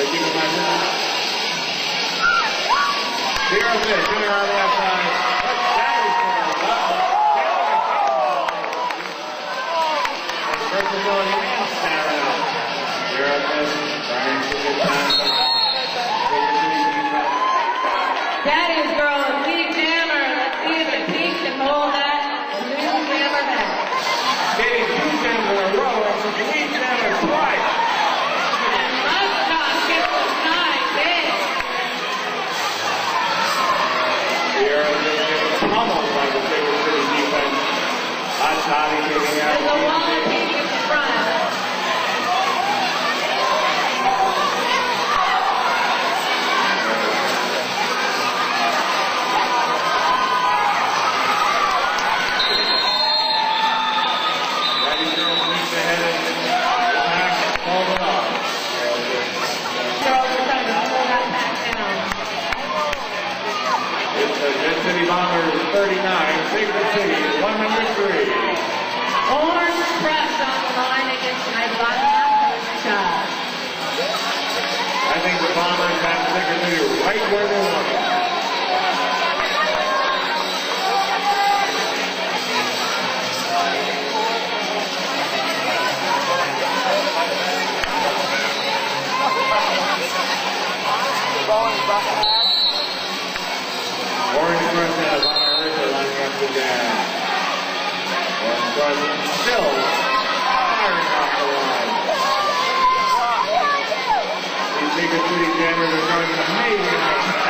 Thank you so much. Hallelujah. Orange person has on our wrist and lining up the down. Orange person still firing off the line. He takes a 3 jammer to an amazing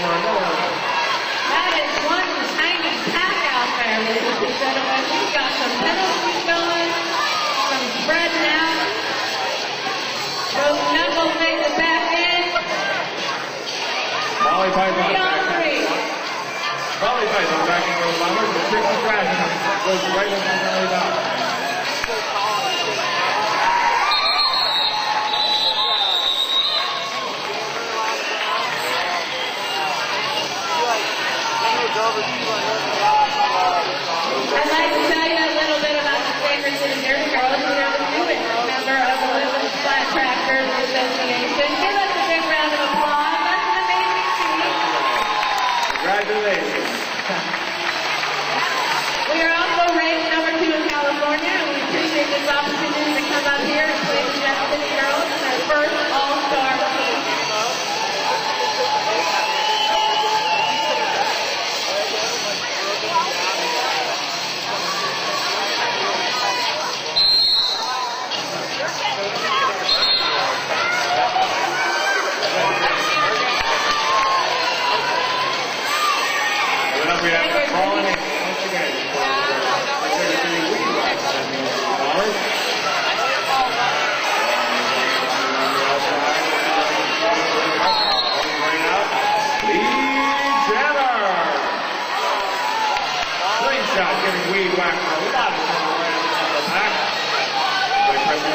goes right over the belly down. Here with Justin the Japanese girls in first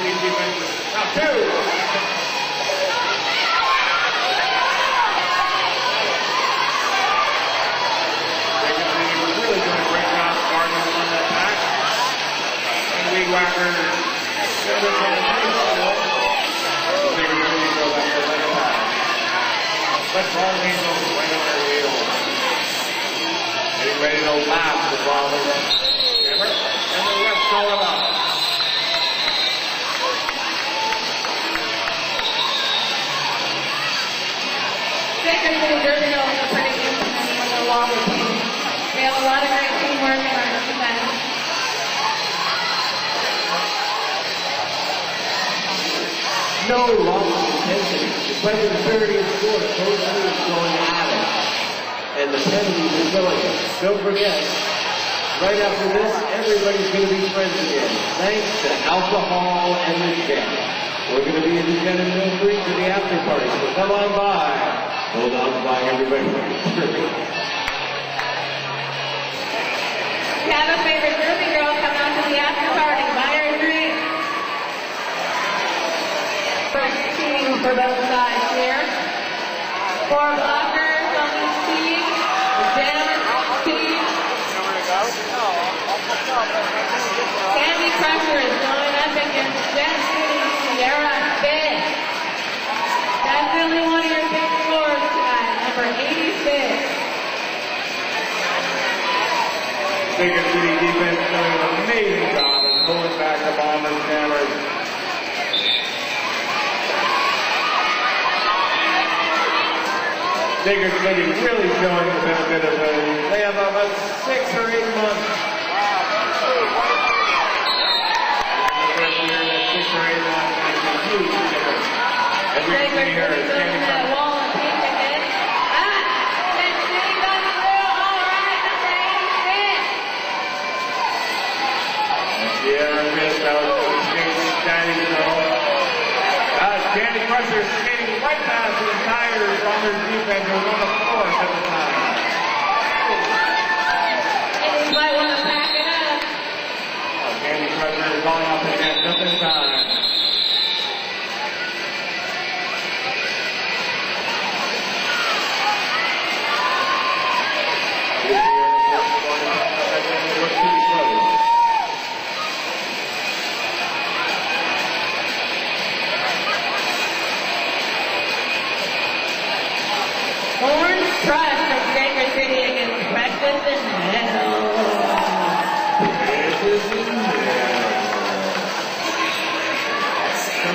in defense. Now two. Davidson really doing a great job guarding on that back. And the ball. Go the ball right on the wheel. Ready to the ball. The We have a lot of great teamwork in our defense. No loss of intensity. The present 30 is scored. Both teams going at it. And the penalties are killing. Don't forget, right after this, everybody's going to be friends again. Thanks to alcohol and the chat. We're going to be in the and Mill Creek the after party, so come on by. Hold on, by everybody. If you have a favorite Derby girl, come out to the after party. Buy her a drink. First team for both sides here. Four blockers on each team. The Jammer team. Candy Crusher is going up against Sacred City defense doing an amazing job of pulling back the Bombers Hammers. Sacred City really showing the benefit of the, they have about six or eight months. Year, that six or eight months makes a huge difference. As we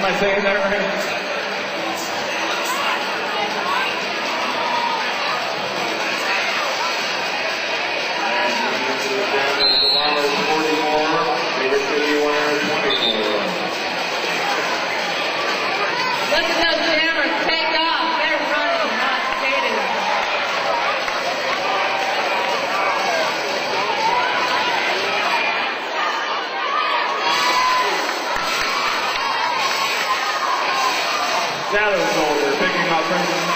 Am I Shadow Soldier picking up